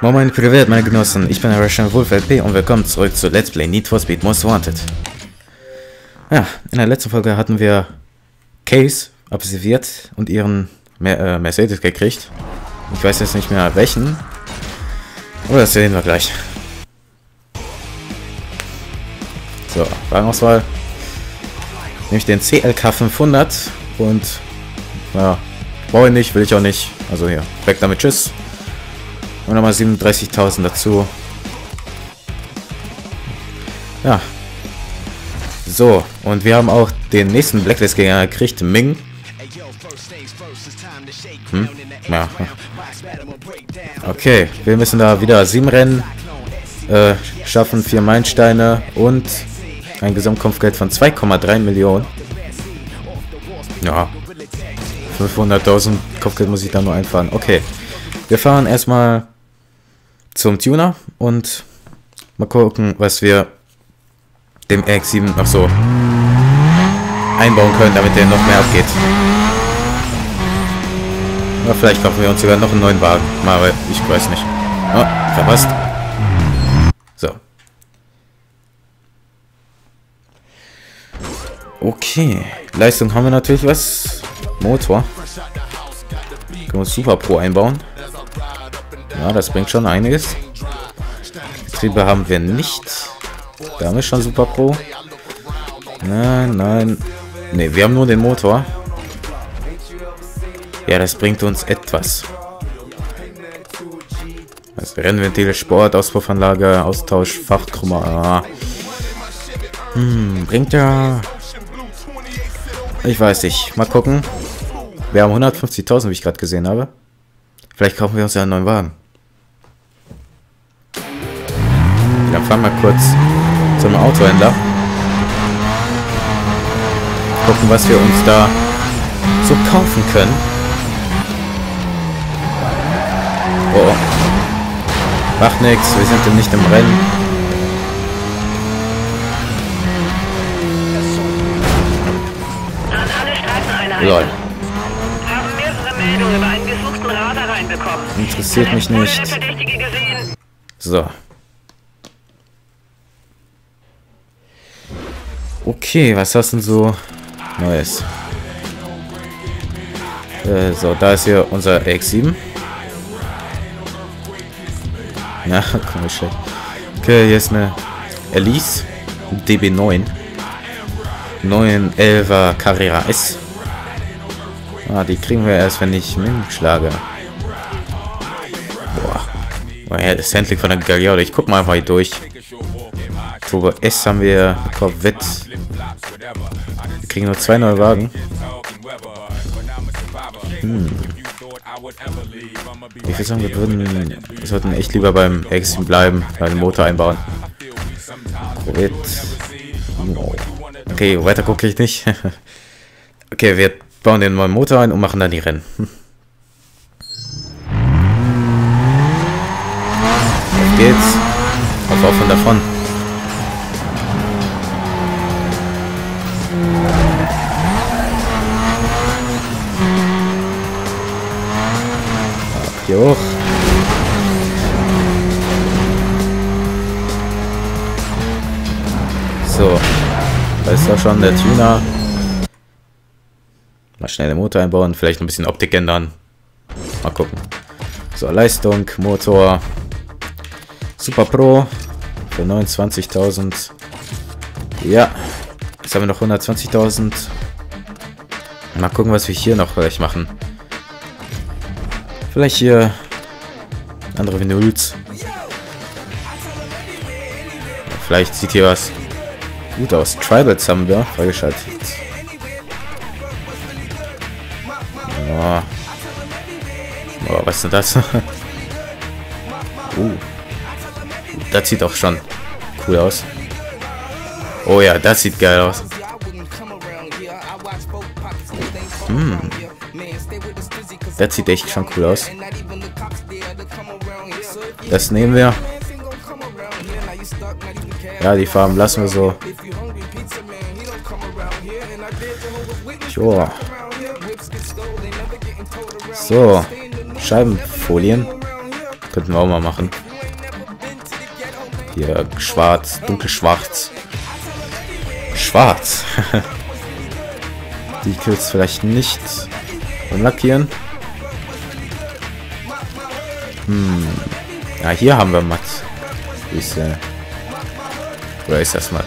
Moin meine Privat, meine Genossen, ich bin Russian Wolf LP und willkommen zurück zu Let's Play Need for Speed Most Wanted. Ja, in der letzten Folge hatten wir Case observiert und ihren äh, Mercedes gekriegt. Ich weiß jetzt nicht mehr welchen, aber das sehen wir gleich. So, Wagenauswahl. Nehme ich den CLK 500 und ja, brauche ich nicht, will ich auch nicht. Also hier, weg damit, tschüss. Und nochmal 37.000 dazu. Ja. So, und wir haben auch den nächsten Blacklist-Gegner gekriegt, Ming. Hm? Ja. Okay, wir müssen da wieder sieben Rennen äh, schaffen, vier Meilensteine und ein Gesamtkampfgeld von 2,3 Millionen. Ja. 500.000 Kopfgeld muss ich da nur einfahren. Okay. Wir fahren erstmal zum Tuner und mal gucken, was wir dem RX-7 noch so einbauen können, damit der noch mehr abgeht. Oder vielleicht kaufen wir uns sogar noch einen neuen Wagen. Mal, ich weiß nicht. Oh, verpasst. So. Okay. Leistung haben wir natürlich was. Motor. Können wir Super Pro einbauen. Ja, das bringt schon einiges. Betriebe haben wir nicht. Da haben wir schon Super Pro. Nein, nein. Ne, wir haben nur den Motor. Ja, das bringt uns etwas. Also Rennventile, Sport, Auspuffanlage, Austausch, Fachkrummer. Ah. Hm, bringt ja... Ich weiß nicht. Mal gucken. Wir haben 150.000, wie ich gerade gesehen habe. Vielleicht kaufen wir uns ja einen neuen Wagen. Fahren wir kurz zum Autohändler. Gucken, was wir uns da so kaufen können. Oh. Macht nichts, wir sind nicht im Rennen. Lol. Interessiert mich nicht. So. Okay, was hast du denn so Neues? Äh, so, da ist hier unser X7. Ja, komm, schlecht. Okay, hier ist eine Elise DB9. 911er Carrera S. Ah, die kriegen wir erst, wenn ich Min schlage. Boah. Das Handling von der Galliardo. Ich guck mal einfach hier durch. Turbo S haben wir. Corvette. Wir kriegen nur zwei neue Wagen. Hm. Ich würde sagen, wir würden, sollten echt lieber beim X bleiben, bei dem Motor einbauen. Corvette. Okay, weiter gucke ich nicht. okay, wir bauen den neuen Motor ein und machen dann die Rennen. Auf geht's. Auf, auf und davon. Hier hoch. So. Da ist auch schon der Tuner. Mal schnell den Motor einbauen, vielleicht ein bisschen Optik ändern. Mal gucken. So, Leistung, Motor. Super Pro für 29.000. Ja, jetzt haben wir noch 120.000. Mal gucken, was wir hier noch vielleicht machen. Vielleicht hier andere Vinyls. Vielleicht sieht hier was gut aus. Tribals haben wir freigeschaltet. Oh. oh, was ist denn das? uh. Das sieht auch schon cool aus. Oh ja, das sieht geil aus. Hm. Das sieht echt schon cool aus. Das nehmen wir. Ja, die Farben lassen wir so. Joa. So. Scheibenfolien. Könnten wir auch mal machen. Hier schwarz, dunkelschwarz. Schwarz. Die Kills vielleicht nicht umlackieren. Hm. Ja, hier haben wir matt. Ist, äh, oder ist das matt?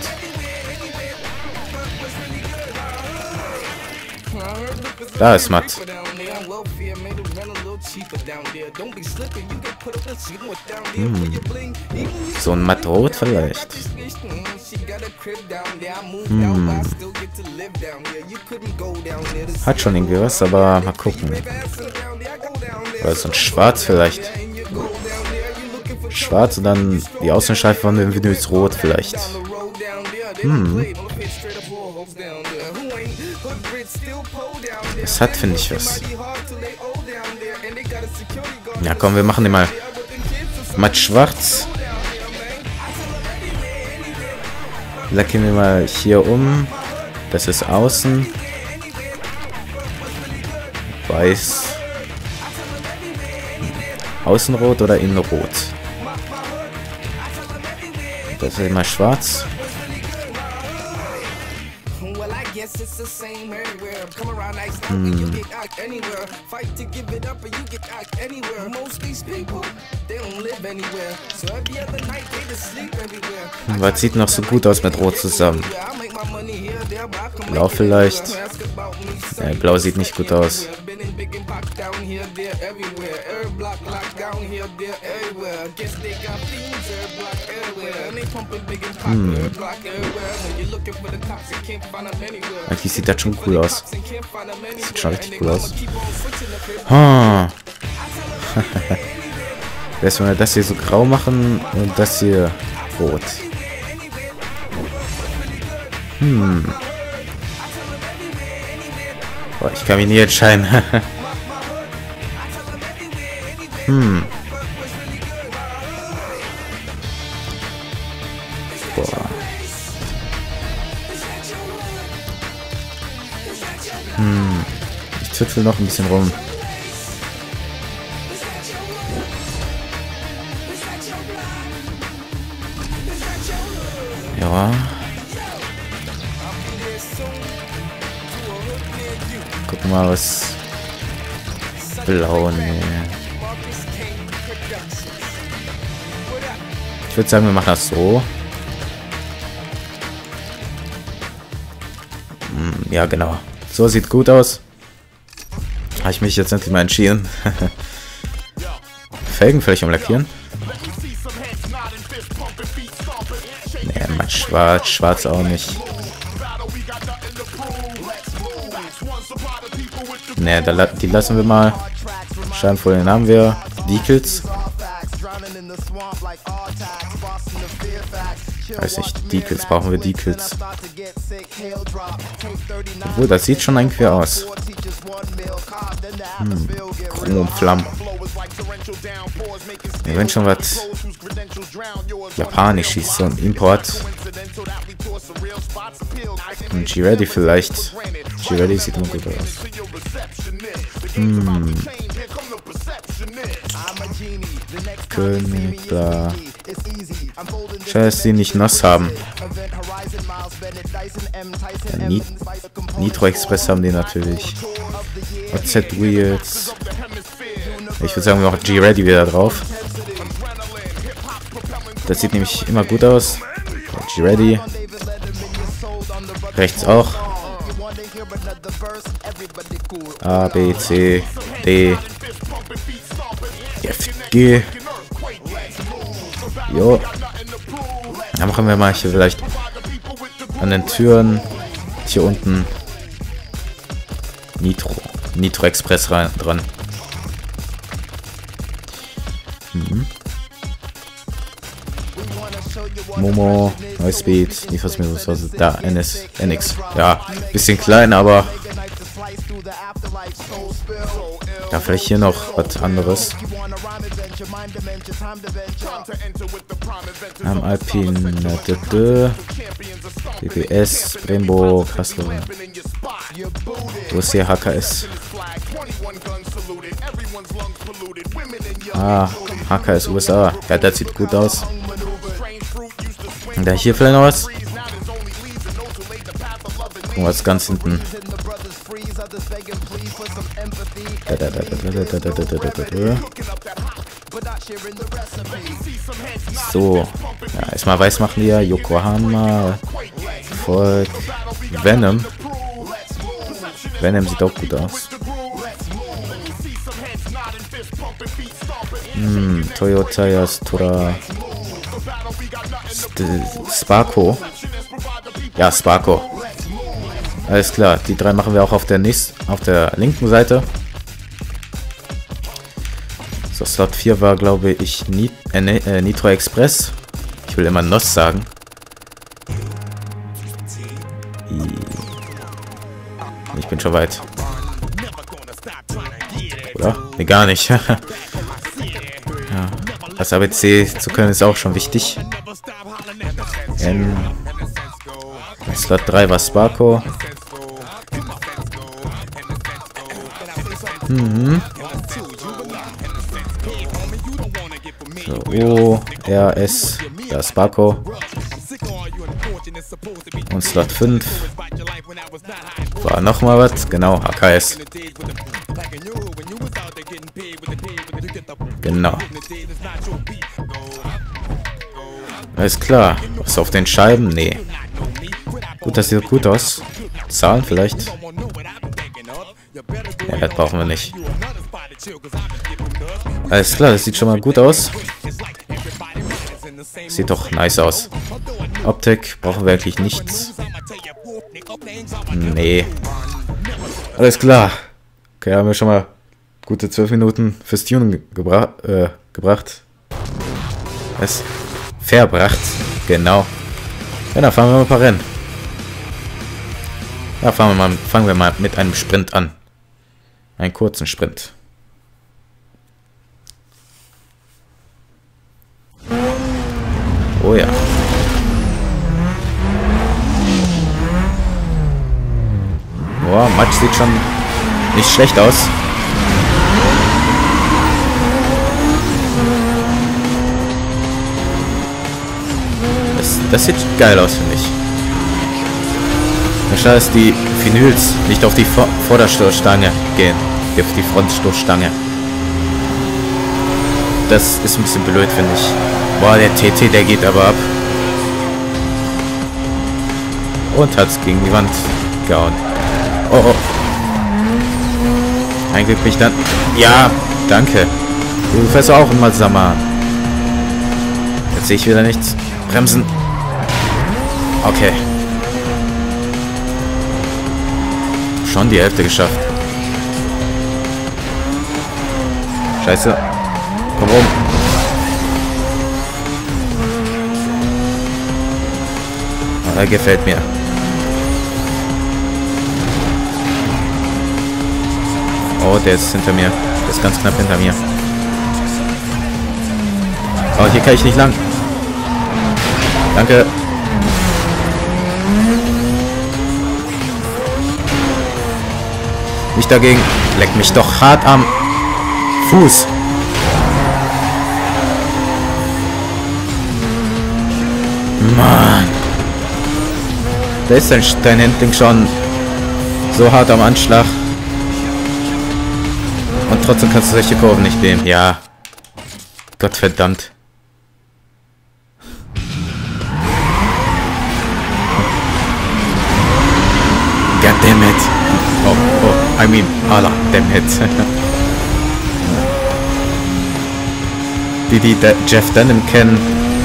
Da ist matt. Hm. So ein Mattrot vielleicht. Hm. Hat schon irgendwie was, aber mal gucken. Oder so ein Schwarz vielleicht. Schwarz und dann die Außenschleife von dem Vinyls rot vielleicht. Hm. Das hat, finde ich, was. Ja, komm, wir machen den mal matt schwarz. Lackieren wir mal hier um. Das ist außen. Weiß. Außenrot oder innenrot? Das ist immer schwarz. Hm. Was sieht noch so gut aus mit Rot zusammen? Blau vielleicht. Ja, Blau sieht nicht gut aus. Hm. Eigentlich sieht das schon cool aus. Sieht schon richtig cool aus. Ah. Erst mal das hier so grau machen und das hier rot. Hm. Boah, ich kann mich nie entscheiden. hm. Boah. Hm. Ich züttel noch ein bisschen rum. Ja. Gucken mal, was blau, nee. Ich würde sagen, wir machen das so. Hm, ja, genau. So sieht gut aus. Habe ich mich jetzt endlich mal entschieden. Felgen vielleicht umlackieren. Nee, mein Schwarz, Schwarz auch nicht. Nee, da, die lassen wir mal. Scheinfolien haben wir. Decals. Weiß nicht, Decals, brauchen wir Decals. Obwohl, das sieht schon irgendwie aus. Hm, Chromflammen. Ja, wenn schon was Japanisch ist, so ein Import. Und G-Ready vielleicht. G-Ready sieht immer gut aus. Hm. König, bla. Schade, dass die nicht nass haben. Ja, Nit Nitro Express haben die natürlich. OZ Wheels. Ich würde sagen, wir machen G-Ready wieder drauf. Das sieht nämlich immer gut aus. G-Ready. Rechts auch. A, B, C, D, F, G. Jo. Dann machen wir mal hier vielleicht an den Türen hier unten Nitro. Nitro Express rein, dran. Momo, Neuspeed, Need for was Da, NS, NX. Ja, bisschen klein, aber ja, vielleicht hier noch was anderes. Am Alpin, DBS, Brembo, Kassel. Wo ist hier HKS? Ah, ist USA. Ja, das sieht gut aus. Und da hier vielleicht noch was? Gucken was ganz hinten. So. Ja, erstmal weiß machen wir. Yokohama. Volk. Venom. Venom sieht auch gut aus. Hm, Toyota Yastura. Sparko. Ja, Sparko. Alles klar, die drei machen wir auch auf der nächsten, auf der linken Seite. So, Slot 4 war, glaube ich, äh, äh, Nitro Express. Ich will immer NOS sagen. Ich bin schon weit. Oder? Ne, gar nicht. ja. Das ABC zu können ist auch schon wichtig. N Slot 3 war Sparko. Mhm. So, O, R, S, ja, Sparko. Und Slot 5 war nochmal was, genau, AKS. Genau. Alles klar. Was auf den Scheiben? Nee. Gut, das sieht gut aus. Zahlen vielleicht. Ja, das brauchen wir nicht. Alles klar, das sieht schon mal gut aus. Sieht doch nice aus. Optik brauchen wir eigentlich nichts. Nee. Alles klar. Okay, haben wir schon mal gute 12 Minuten fürs Tuning gebra äh, gebracht. Was? Verbracht. Genau. Ja, dann fahren wir mal ein paar Rennen. Ja, fangen wir mal, fangen wir mal mit einem Sprint an. Einen kurzen Sprint. Oh ja. Boah, Matsch sieht schon nicht schlecht aus. Das, sieht geil aus, finde ich. Schade, dass die Vinyls nicht auf die Vorderstoßstange gehen. Auf die Frontstoßstange. Das ist ein bisschen blöd, finde ich. Boah, der TT, der geht aber ab. Und hat's gegen die Wand gehauen. Oh, oh. Ein Glück bin ich dann... Ja, danke. Du fährst auch immer Sammer. Jetzt sehe ich wieder nichts. Bremsen. Okay. Schon die Hälfte geschafft. Scheiße. Komm rum. Er gefällt mir. Oh, der ist hinter mir. Der ist ganz knapp hinter mir. Oh, hier kann ich nicht lang. Danke. Nicht dagegen. Leck mich doch hart am Fuß. Mann. Da ist dein, dein Händling schon so hart am Anschlag. Und trotzdem kannst du solche Kurven nicht nehmen. Ja. Gott mean, Allah, dammit. die, die Jeff Denham kennen,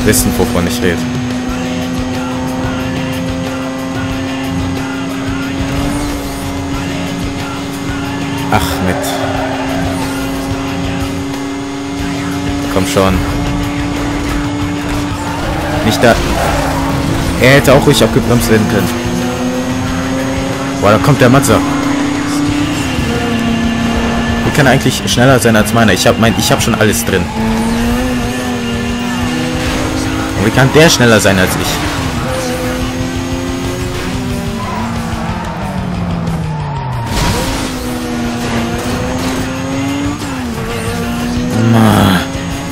wissen, wovon ich rede. Ach, mit. Komm schon. Nicht da. Er hätte auch ruhig abgebremst werden können. Boah, da kommt der Matze kann eigentlich schneller sein als meiner. Ich habe mein, ich habe schon alles drin. Und wie kann der schneller sein als ich?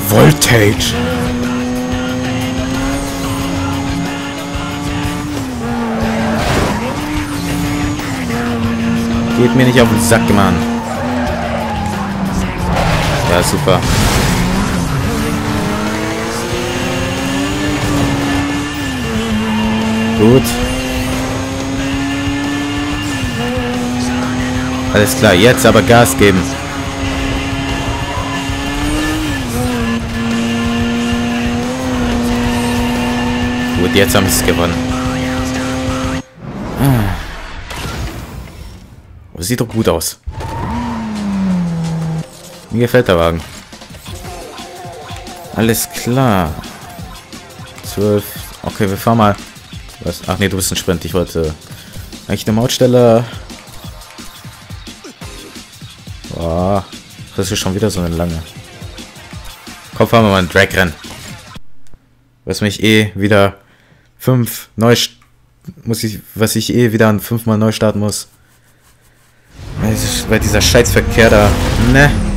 Voltage. Geht mir nicht auf den Sack, Mann. Ja, super. Gut. Alles klar, jetzt aber Gas geben. Gut, jetzt haben sie es gewonnen. Ah. Sieht doch gut aus. Mir gefällt der Wagen. Alles klar. 12. Okay, wir fahren mal. Was? Ach nee, du bist ein Sprint. Ich wollte eigentlich eine Mautstelle. Boah. Das ist schon wieder so eine lange. Komm, fahren wir mal ein Drag-Rennen. Was mich eh wieder fünf neu muss ich, was ich eh wieder fünfmal neu starten muss. Weil dieser Scheißverkehr da. Ne.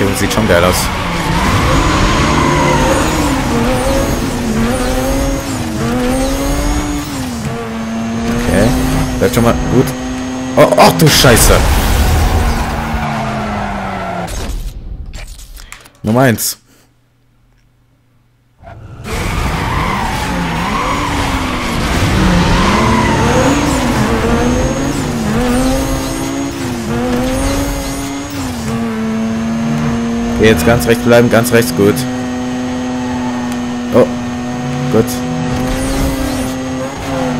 Film sieht schon geil aus. Okay. Bleibt schon mal gut. Oh, ach du Scheiße. Nummer 1. Jetzt ganz rechts bleiben, ganz rechts, gut. Oh, gut.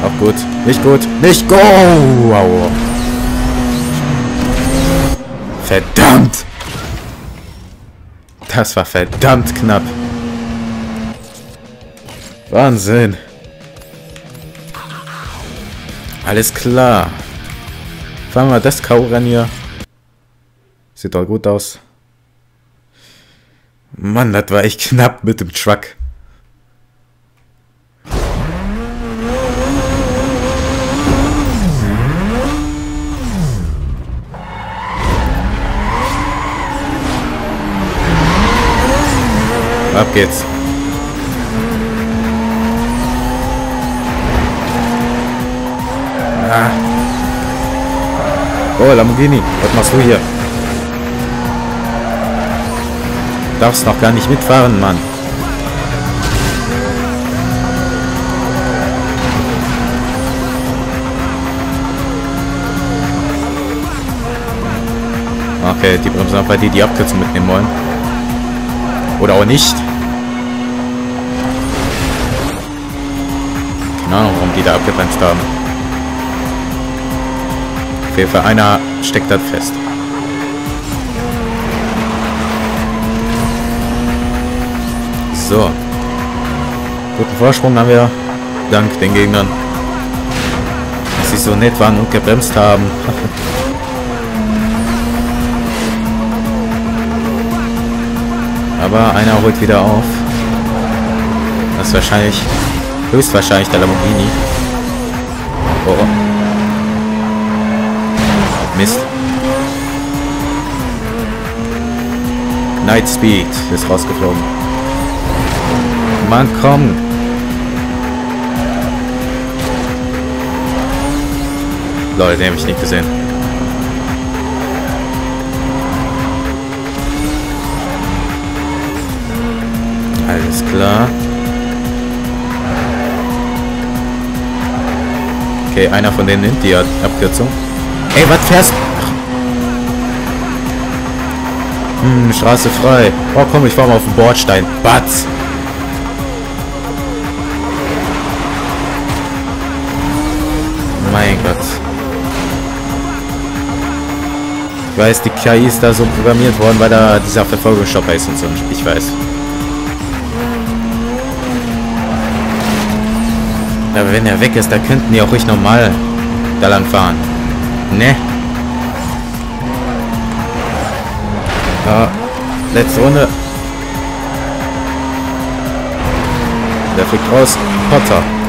Auch gut. Nicht gut. Nicht go! Wow. Verdammt! Das war verdammt knapp. Wahnsinn. Alles klar. Fahren wir das Kauren hier. Sieht doch gut aus. Mann, das war echt knapp mit dem Truck. Ab geht's. Ah. Oh, Lamborghini, was machst du hier? Darfst noch gar nicht mitfahren, Mann. Okay, die bremsen einfach die, die Abkürzung mitnehmen wollen. Oder auch nicht. Keine Ahnung, warum die da abgebremst haben. Auf jeden Fall einer steckt das fest. So. Guten Vorsprung haben wir. Dank den Gegnern. Dass sie so nett waren und gebremst haben. Aber einer holt wieder auf. Das ist wahrscheinlich, höchstwahrscheinlich der Lamborghini. Oh, oh. Mist. Night Speed ist rausgeflogen. Mann, komm. Leute, den habe ich nicht gesehen. Alles klar. Okay, einer von denen nimmt die Abkürzung. Ey, was fährst Hm, Straße frei. Oh komm, ich fahr mal auf den Bordstein. Batz. Mein Gott. Ich weiß, die KI ist da so programmiert worden, weil da dieser Verfolgungsstopper ist und so. Ich weiß. Aber wenn er weg ist, da könnten die auch ruhig normal da lang fahren. Ne? Ja, letzte Runde. Der fliegt raus. Potter.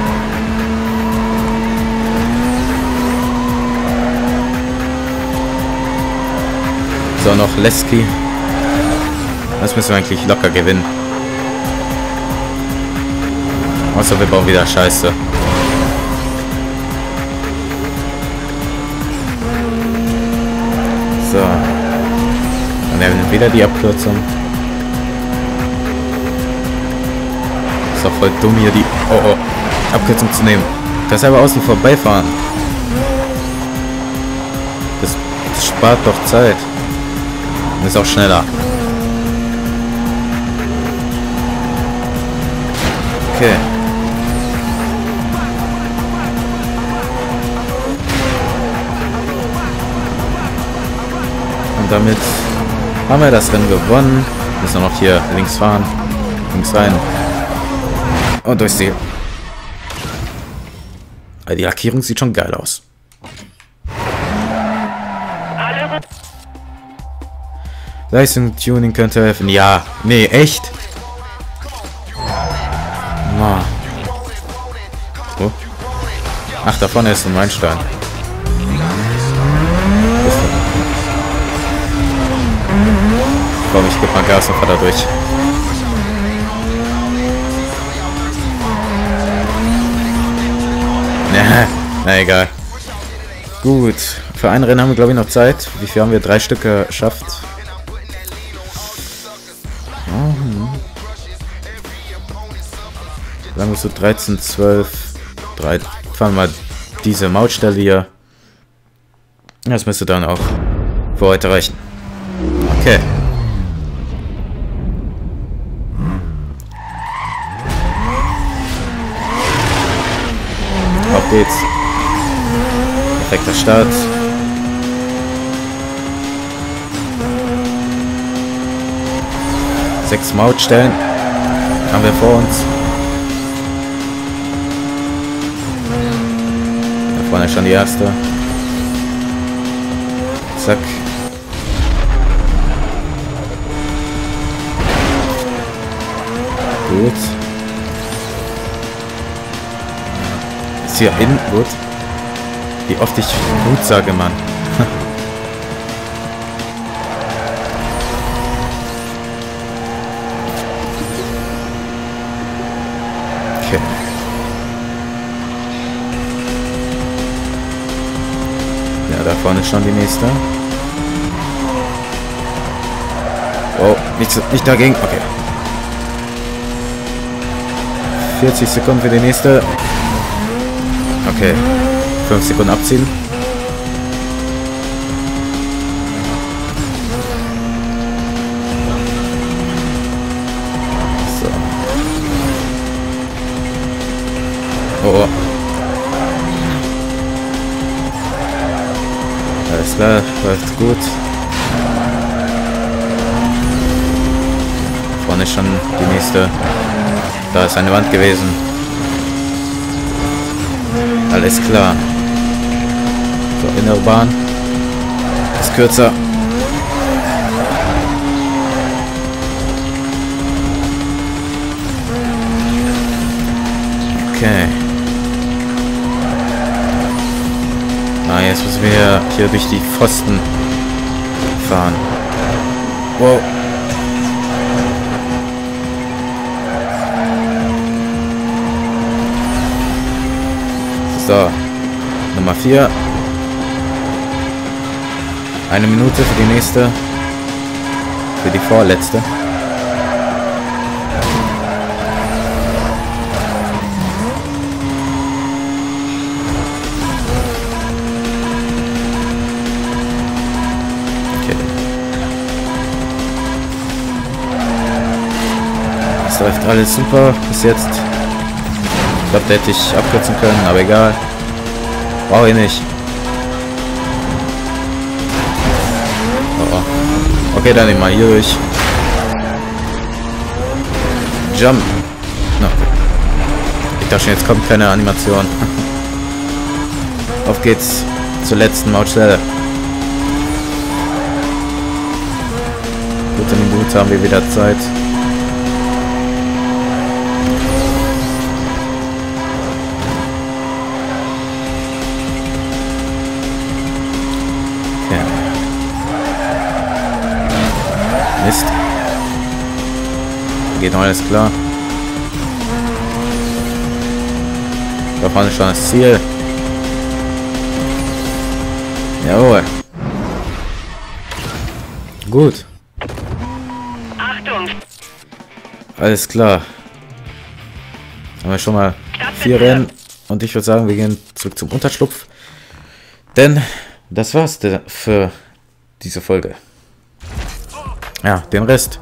So, noch Leski. Das müssen wir eigentlich locker gewinnen. Außer wir bauen wieder Scheiße. So. Dann nehmen wir wieder die Abkürzung. Ist doch voll dumm hier die oh, oh, Abkürzung zu nehmen. Das aber außen vorbeifahren. Das spart doch Zeit. Ist auch schneller. Okay. Und damit haben wir das Rennen gewonnen. Müssen noch hier links fahren. Links rein. Und durchs Ziel. Die Lackierung sieht schon geil aus. Leistung Tuning könnte helfen. Ja. Nee, echt? Na. Oh. Ach, da vorne ist ein Meilenstein. Komm, ich gebe mal Gas und fahr da durch. Na, na egal. Gut. Für ein Rennen haben wir, glaube ich, noch Zeit. Wie viel haben wir? Drei Stücke geschafft. Sagen wir so 13, 12, 3. Fahren wir diese Mautstelle hier. Das müsste dann auch für heute reichen. Okay. Auf geht's. Perfekter Start. Sechs Mautstellen haben wir vor uns. Vorne schon die erste. Zack. Gut. Ist hier hinten gut. Wie oft ich gut sage, Mann. Vorne schon die nächste. Oh, nicht, nicht dagegen. Okay. 40 Sekunden für die nächste. Okay. 5 Sekunden abziehen. So. Oh, oh. Alles klar, läuft gut. Vorne schon die nächste. Da ist eine Wand gewesen. Alles klar. So, innere Bahn. Ist kürzer. Okay. Ah, jetzt wir hier durch die Pfosten fahren. Wow. So. Nummer 4. Eine Minute für die nächste. Für die vorletzte. Läuft alles super bis jetzt. Ich glaube, da hätte ich abkürzen können, aber egal. Brauche ich nicht. Oh, oh. Okay, dann nehmen wir hier durch. Jump. No. Ich dachte schon, jetzt kommt keine Animation. Auf geht's zur letzten Mautstelle. Gute Minute haben wir wieder Zeit. Mist. Geht noch alles klar. Da vorne ist schon das Ziel. Jawohl. Gut. Achtung! Alles klar. Haben wir schon mal vier Rennen. Und ich würde sagen, wir gehen zurück zum Unterschlupf. Denn das war's für diese Folge. Ja, den Rest,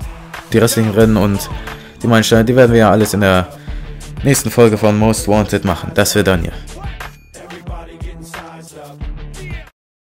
die restlichen Rennen und die Meilensteine, die werden wir ja alles in der nächsten Folge von Most Wanted machen. Das wird dann hier.